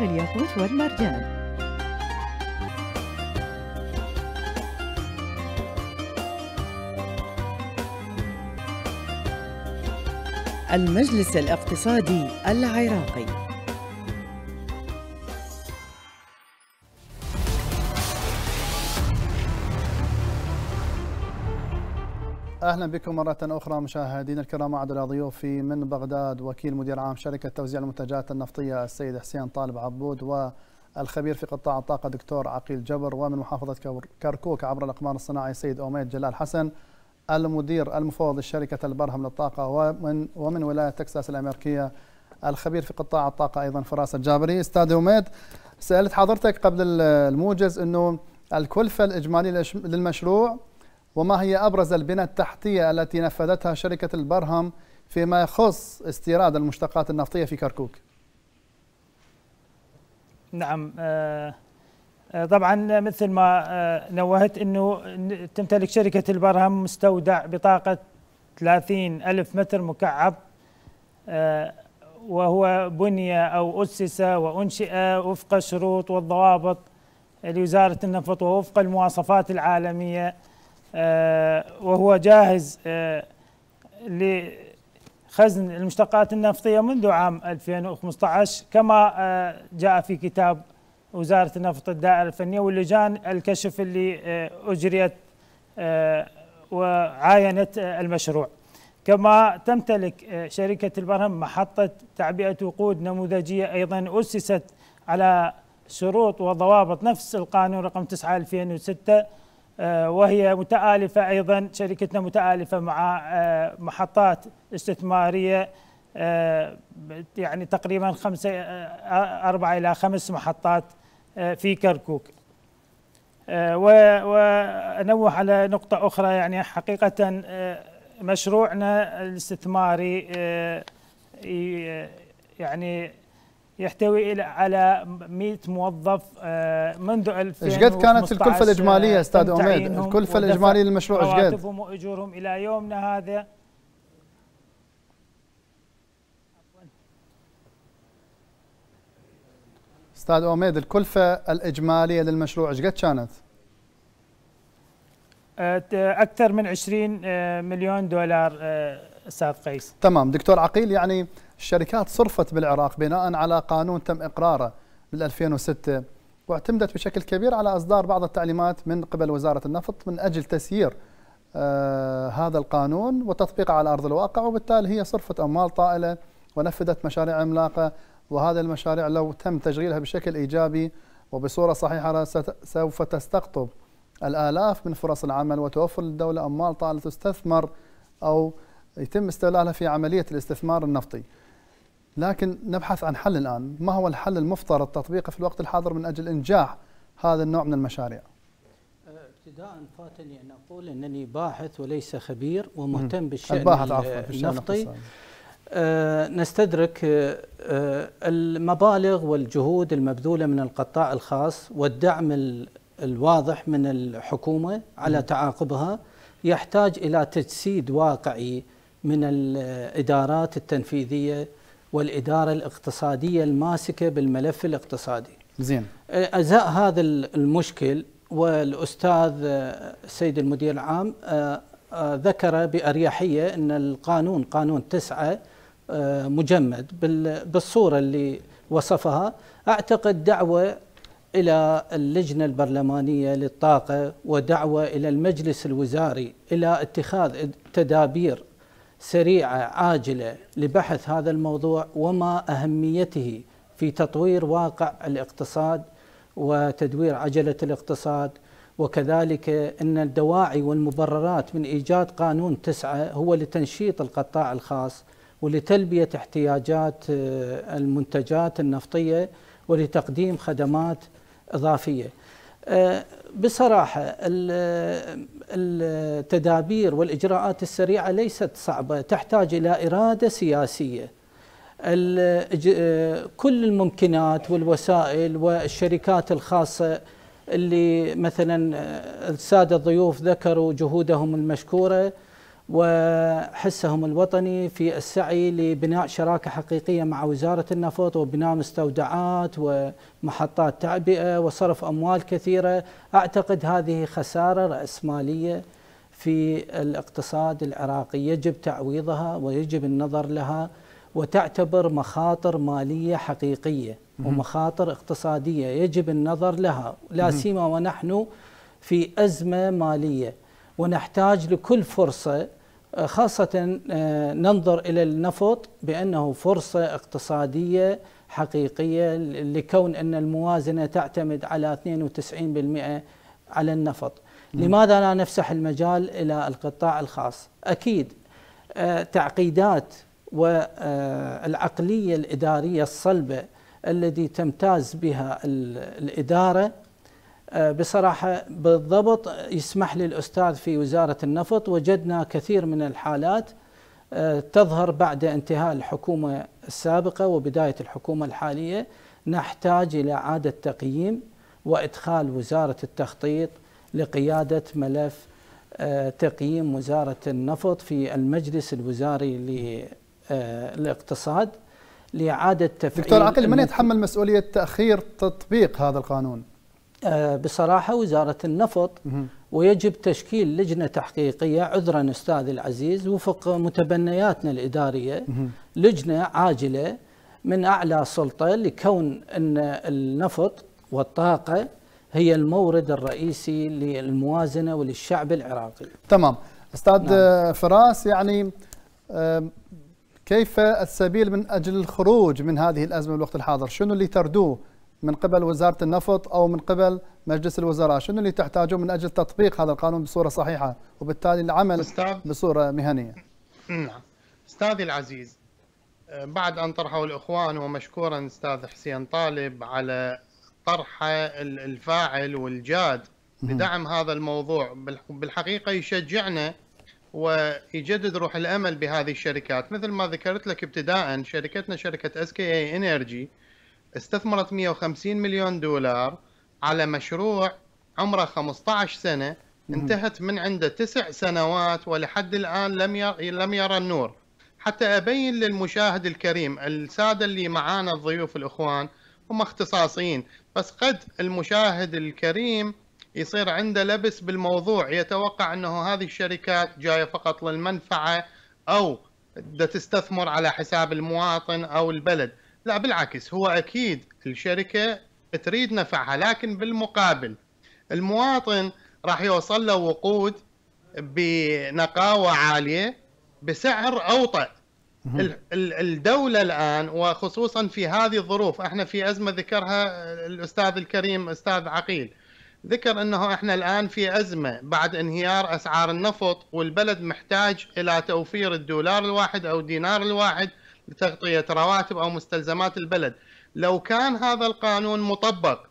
أصباغ الياقوت والمرجان. المجلس الاقتصادي العراقي. أهلا بكم مرة أخرى مشاهدينا الكرام إلى ضيوفي من بغداد وكيل مدير عام شركة توزيع المنتجات النفطية السيد حسين طالب عبود والخبير في قطاع الطاقة دكتور عقيل جبر ومن محافظة كر- كركوك عبر الأقمار الصناعي السيد اوميد جلال حسن المدير المفوض لشركة البرهم للطاقة ومن ومن ولاية تكساس الأمريكية الخبير في قطاع الطاقة أيضا فراس الجابري أستاذ اوميد سألت حضرتك قبل الموجز إنه الكلفة الاجماليه للمشروع وما هي أبرز البنى التحتية التي نفذتها شركة البرهم فيما يخص استيراد المشتقات النفطية في كركوك؟ نعم آه، آه، طبعا مثل ما آه، نوهت إنه ن- تمتلك شركة البرهم مستودع بطاقة 30 ألف متر مكعب وهو بني أو أسس وأنشئ وفق الشروط والضوابط لوزارة النفط ووفق المواصفات العالمية وهو جاهز آه، لخزن المشتقات النفطية منذ عام 2015 كما آه، جاء في كتاب وزارة النفط الدائرة الفنية واللجان الكشف اللي أجريت وعاينت المشروع. كما تمتلك شركة البرهم محطة تعبئة وقود نموذجية أيضا أسست على شروط وضوابط نفس القانون رقم 9 2006 آه، وهي متآلفة أيضا شركتنا متآلفة مع آه، محطات استثمارية آه، يعني تقريبا خمسة أربعة إلى خمس محطات في كركوك. ونوه على نقطة أخرى يعني حقيقة مشروعنا الاستثماري يعني يحتوي على 100 موظف آه، منذ 2000 إيش قد كانت الكلفة الإجمالية أستاذ عميد الكلفة الإجمالية للمشروع إيش قد؟ رواتبهم وأجورهم إلى يومنا هذا. أستاذ عميد الكلفة الإجمالية للمشروع إيش قد كانت؟ آه، أكثر من 20 آه، مليون دولار أستاذ قيس. تمام. دكتور عقيل يعني الشركات صرفت بالعراق بناء على قانون تم إقراره بال 2006 واعتمدت بشكل كبير على إصدار بعض التعليمات من قبل وزارة النفط من أجل تسيير آه هذا القانون وتطبيقه على أرض الواقع وبالتالي هي صرفت أموال طائلة ونفذت مشاريع عملاقة وهذه المشاريع لو تم تشغيلها بشكل إيجابي وبصورة صحيحة سوف تستقطب الآلاف من فرص العمل وتوفر للدولة أموال طائلة تستثمر أو يتم استغلالها في عملية الاستثمار النفطي. لكن نبحث عن حل الآن. ما هو الحل المفترض تطبيقه في الوقت الحاضر من أجل إنجاح هذا النوع من المشاريع؟ ابتداء فاتني أن أقول أنني باحث وليس خبير ومهتم بالشأن الباحث عفوا في النفطي. آه نستدرك آه المبالغ والجهود المبذولة من القطاع الخاص والدعم الواضح من الحكومة على تعاقبها يحتاج إلى تجسيد واقعي من الإدارات التنفيذية والإدارة الاقتصادية الماسكة بالملف الاقتصادي. زين. أزاء هذا المشكل والأستاذ السيد المدير العام آه، ذكر بأريحية أن القانون قانون تسعة مجمد بالصورة اللي وصفها. أعتقد دعوة إلى اللجنة البرلمانية للطاقة ودعوة إلى المجلس الوزاري إلى اتخاذ تدابير سريعة عاجلة لبحث هذا الموضوع وما أهميته في تطوير واقع الاقتصاد وتدوير عجلة الاقتصاد وكذلك إن الدواعي والمبررات من إيجاد قانون تسعة هو لتنشيط القطاع الخاص ولتلبية احتياجات آه، المنتجات النفطية ولتقديم خدمات إضافية. بصراحة التدابير والإجراءات السريعة ليست صعبة تحتاج إلى إرادة سياسية. كل الممكنات والوسائل والشركات الخاصة اللي مثلا السادة الضيوف ذكروا جهودهم المشكورة وحسهم الوطني في السعي لبناء شراكة حقيقية مع وزارة النفط وبناء مستودعات ومحطات تعبئة وصرف أموال كثيرة. أعتقد هذه خسارة رأسمالية في الاقتصاد العراقي. يجب تعويضها ويجب النظر لها وتعتبر مخاطر مالية حقيقية ومخاطر اقتصادية. يجب النظر لها. لا سيما ونحن في أزمة مالية ونحتاج لكل فرصة خاصة آه، ننظر إلى النفط بأنه فرصة اقتصادية حقيقية لكون أن الموازنة تعتمد على 92% على النفط. لماذا لا نفسح المجال إلى القطاع الخاص؟ أكيد آه، تعقيدات والعقلية الإدارية الصلبة التي تمتاز بها الإدارة آه، بصراحة بالضبط يسمح لي الأستاذ في وزارة النفط وجدنا كثير من الحالات آه، تظهر بعد انتهاء الحكومة السابقة وبداية الحكومة الحالية نحتاج إلى إعادة تقييم وإدخال وزارة التخطيط لقيادة ملف آه، تقييم وزارة النفط في المجلس الوزاري للاقتصاد لإعادة تفعيل دكتور عقيل من. يتحمل مسؤولية تأخير تطبيق هذا القانون؟ آه، بصراحة وزارة النفط ويجب تشكيل لجنة تحقيقية عذرا أستاذ العزيز وفق متبنياتنا الإدارية لجنة عاجلة من أعلى سلطة لكون إن النفط والطاقة هي المورد الرئيسي للموازنة وللشعب العراقي. تمام أستاذ نعم. فراس يعني كيف السبيل من أجل الخروج من هذه الأزمة بالوقت الحاضر؟ شنو اللي تردوه من قبل وزارة النفط أو من قبل مجلس الوزراء؟ شنو اللي تحتاجون من أجل تطبيق هذا القانون بصورة صحيحة؟ وبالتالي العمل أستاذ؟ بصورة مهنية؟ نعم. أستاذي العزيز بعد أن طرحه الإخوان ومشكورا أستاذ حسين طالب على طرحه ال- الفاعل والجاد لدعم هذا الموضوع بالح- بالحقيقة يشجعنا ويجدد روح الأمل بهذه الشركات. مثل ما ذكرت لك ابتداء شركتنا شركة SKA Energy استثمرت 150 مليون دولار على مشروع عمره 15 سنة انتهت من عنده تسع سنوات ولحد الآن لم ير... لم يرى النور. حتى أبين للمشاهد الكريم السادة اللي معانا الضيوف الإخوان هم اختصاصيين بس قد المشاهد الكريم يصير عنده لبس بالموضوع يتوقع أنه هذه الشركات جاية فقط للمنفعة أو تستثمر على حساب المواطن أو البلد. لا بالعكس هو أكيد الشركة تريد نفعها لكن بالمقابل المواطن راح يوصل له وقود بنقاوة عالية بسعر اوطى ال- ال- الدولة الآن وخصوصا في هذه الظروف إحنا في أزمة ذكرها الأستاذ الكريم أستاذ عقيل ذكر أنه إحنا الآن في أزمة بعد انهيار أسعار النفط والبلد محتاج إلى توفير الدولار الواحد أو دينار الواحد لتغطية رواتب أو مستلزمات البلد. لو كان هذا القانون مطبق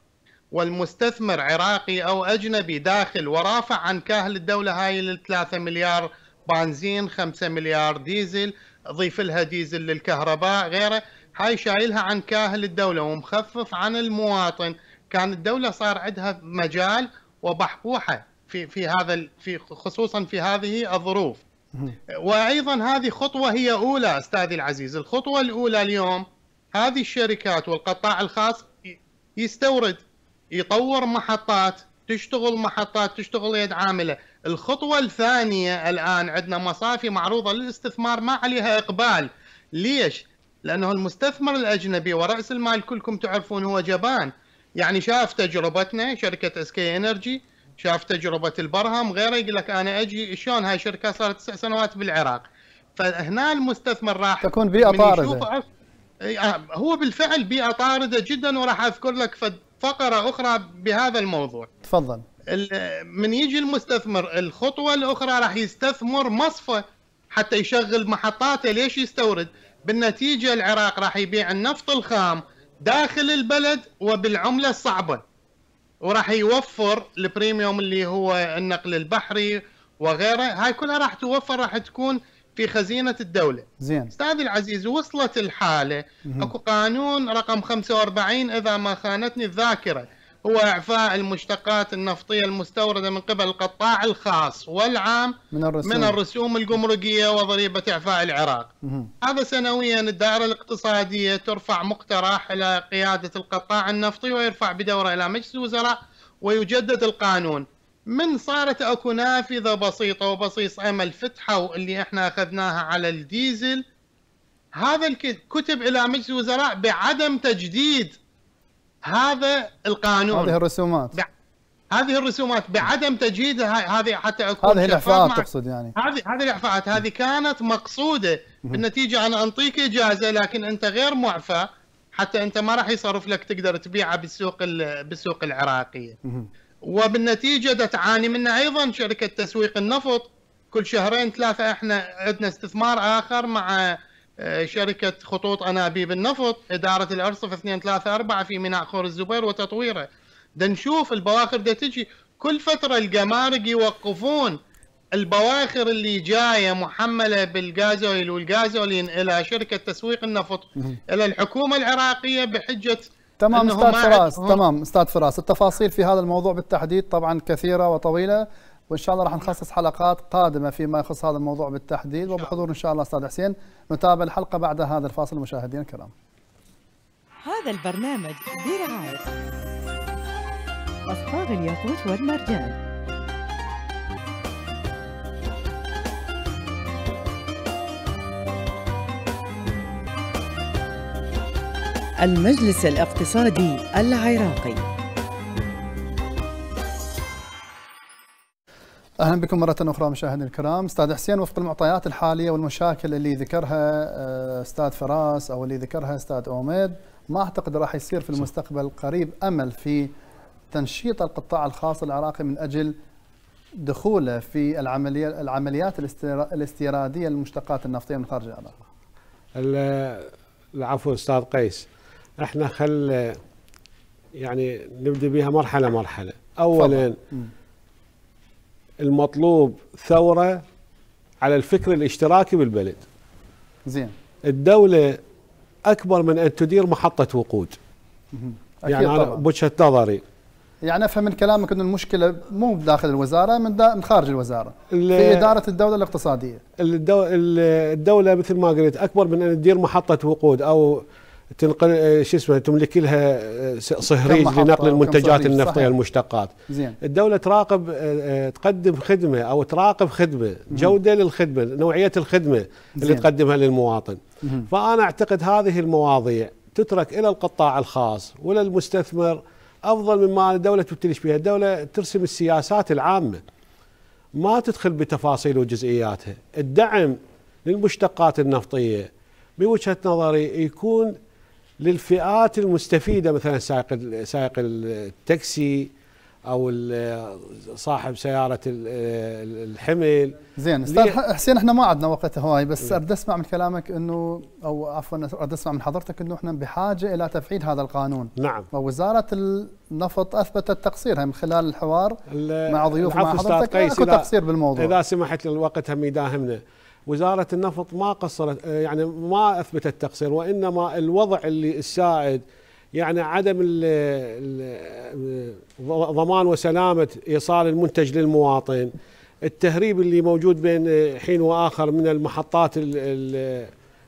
والمستثمر عراقي أو أجنبي داخل ورافع عن كاهل الدولة هاي للثلاثة مليار بنزين 5 مليار ديزل ضيف لها ديزل للكهرباء غيره هاي شايلها عن كاهل الدولة ومخفف عن المواطن. كان الدولة صار عندها مجال وبحبوحة في في هذا في خصوصا في هذه الظروف. وأيضا هذه خطوة هي أولى أستاذي العزيز. الخطوة الأولى اليوم هذه الشركات والقطاع الخاص يستورد يطور محطات تشتغل محطات تشتغل يد عاملة. الخطوة الثانية الآن عندنا مصافي معروضة للاستثمار ما عليها إقبال. ليش؟ لأنه المستثمر الأجنبي ورأس المال كلكم تعرفون هو جبان. يعني شاف تجربتنا شركة اس كي انرجي شاف تجربة البرهم غيره يقول لك أنا أجي شلون هاي الشركة صارت تسع سنوات بالعراق. فهنا المستثمر راح تكون بيئة من طاردة. يشوف عف- إي، آه، هو بالفعل بيئة طاردة جدا وراح أذكر لك فقرة أخرى بهذا الموضوع. تفضل. من يجي المستثمر الخطوة الأخرى راح يستثمر مصفى حتى يشغل محطاته ليش يستورد؟ بالنتيجة العراق راح يبيع النفط الخام داخل البلد وبالعملة الصعبة. وراح يوفر البريميوم اللي هو النقل البحري وغيره. هاي كلها راح توفر راح تكون في خزينة الدولة. زين. استاذي العزيز وصلت الحالة. أكو قانون رقم 45 إذا ما خانتني الذاكرة. هو إعفاء المشتقات النفطية المستوردة من قبل القطاع الخاص والعام من الرسوم. من الرسوم الجمركية وضريبة إعفاء العراق. هذا سنويا الدائرة الاقتصادية ترفع مقترح إلى قيادة القطاع النفطي ويرفع بدورة إلى مجلس الوزراء ويجدد القانون. من صارت أكو نافذة بسيطة وبصيص امل فتحوا اللي إحنا أخذناها على الديزل. هذا الك- كتب إلى مجلس الوزراء بعدم تجديد هذا القانون. هذه الرسومات. بع- هذه الرسومات بعدم تجديدها هذه حتى اكون هذه الاعفاءات معك. تقصد يعني. هذه هذه الاعفاءات هذه كانت مقصودة. بالنتيجه أنا أنطيك إجازة لكن أنت غير معفى. حتى أنت ما راح يصرف لك تقدر تبيعها بالسوق ال- بالسوق العراقية. وبالنتيجة دا تعاني منها أيضا شركة تسويق النفط. كل شهرين ثلاثة إحنا عندنا استثمار آخر مع آه، شركة خطوط أنابيب النفط إدارة الأرصفة 2 3 4 في ميناء خور الزبير وتطويره. دا نشوف البواخر دا تجي كل فترة الجمارك يوقفون البواخر اللي جاية محملة بالغازويل والغازولين إلى شركة تسويق النفط إلى الحكومة العراقية بحجة تمام أستاذ فراس. تمام أستاذ فراس. التفاصيل في هذا الموضوع بالتحديد طبعا كثيرة وطويلة. وإن شاء الله راح نخصص حلقات قادمة فيما يخص هذا الموضوع بالتحديد. وبحضور إن شاء الله أستاذ حسين نتابع الحلقة بعد هذا الفاصل. مشاهدينا الكرام. هذا البرنامج برعاية أصباغ الياقوت والمرجان. المجلس الاقتصادي العراقي. أهلا بكم مرة أخرى مشاهدينا الكرام. أستاذ حسين وفق المعطيات الحالية والمشاكل اللي ذكرها آه، أستاذ فراس أو اللي ذكرها أستاذ أوميد ما أعتقد راح يصير في المستقبل القريب أمل في تنشيط القطاع الخاص العراقي من أجل دخوله في العملية العمليات الاستيرادية للمشتقات النفطية من خارج العراق. العفو أستاذ قيس إحنا خل يعني نبدأ بها مرحلة مرحلة. اولا المطلوب ثورة على الفكر الاشتراكي بالبلد. زين. الدولة أكبر من أن تدير محطة وقود. يعني أنا بوجهة نظري. يعني أفهم من كلامك إنه المشكلة مو داخل الوزارة من, دا من خارج الوزارة. في إدارة الدولة الاقتصادية. الدولة مثل ما قلت أكبر من أن تدير محطة وقود أو تنقل آه، شو اسمه تملك لها آه، صهريج لنقل المنتجات النفطية صحيح. المشتقات زين. الدولة تراقب آه، تقدم خدمة أو تراقب خدمة جودة للخدمة نوعية الخدمة زين. اللي تقدمها للمواطن مم. فأنا أعتقد هذه المواضيع تترك إلى القطاع الخاص ولا المستثمر أفضل مما الدولة تبتلش بها الدولة ترسم السياسات العامة ما تدخل بتفاصيل وجزئياتها الدعم للمشتقات النفطية بوجهة نظري يكون للفئات المستفيدة مثلا سائق سائق التاكسي أو صاحب سيارة الحمل. زين أستاذ حسين إحنا ما عندنا وقت هواي بس أريد أسمع من كلامك إنه أو عفوا أريد أسمع من حضرتك إنه إحنا بحاجة إلى تفعيل هذا القانون. نعم. ووزارة النفط أثبتت تقصيرها من خلال الحوار مع ضيوف مع حضرتك. اكو تقصير بالموضوع. إذا سمحت الوقت هم يداهمنا وزارة النفط ما قصرت يعني ما أثبتت تقصير وإنما الوضع اللي السائد يعني عدم ضمان وسلامة إيصال المنتج للمواطن التهريب اللي موجود بين حين وآخر من المحطات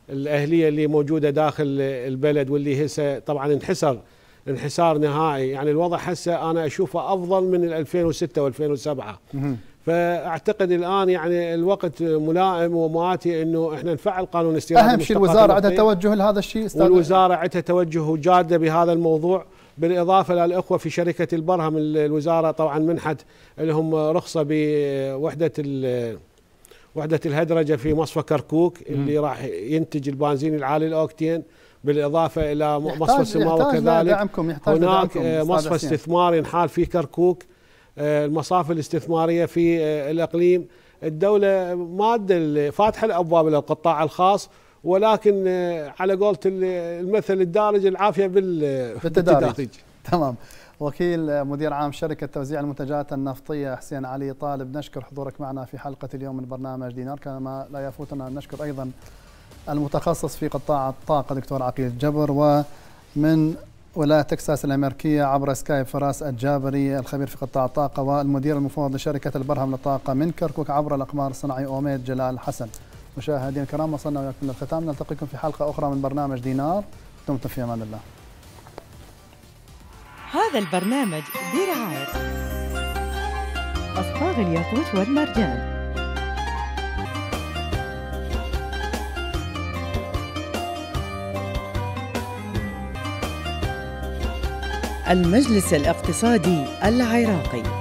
الأهلية اللي موجودة داخل البلد واللي هسه طبعا انحسر انحسار نهائي. يعني الوضع هسه أنا أشوفه أفضل من 2006 و2007 فأعتقد الآن يعني الوقت ملائم ومآتي إنه إحنا نفعل قانون استيراد أهم شيء الوزارة عندها توجه لهذا الشيء أستاذ والوزارة عندها توجه جادة بهذا الموضوع بالإضافة للاخوه في شركة البرهم الوزارة طبعا منحت لهم رخصة بوحدة وحدة الهدرجه في مصفى كركوك اللي راح ينتج البنزين العالي الاوكتين بالإضافة إلى مصفى السماوه كذلك هناك مصفى استثماري ينحال في كركوك. المصافي الاستثمارية في آه، الإقليم. الدولة مادة فاتحة الأبواب للقطاع الخاص ولكن آه، على قولة المثل الدارج العافية بالتدارج. تمام. وكيل مدير عام شركة توزيع المنتجات النفطية حسين علي طالب نشكر حضورك معنا في حلقة اليوم من برنامج دينار. كما لا يفوتنا أن نشكر أيضا المتخصص في قطاع الطاقة دكتور عقيل جبر. ومن ولاية تكساس الأمريكية عبر سكايب فراس الجابري الخبير في قطاع الطاقة والمدير المفوض لشركة البرهم للطاقة من كركوك عبر الأقمار الصناعي أوميد جلال حسن. مشاهدينا الكرام وصلنا وياكم للختام نلتقيكم في حلقة أخرى من برنامج دينار. دمتم في أمان الله. هذا البرنامج برعاية أصباغ الياقوت والمرجان. المجلس الاقتصادي العراقي.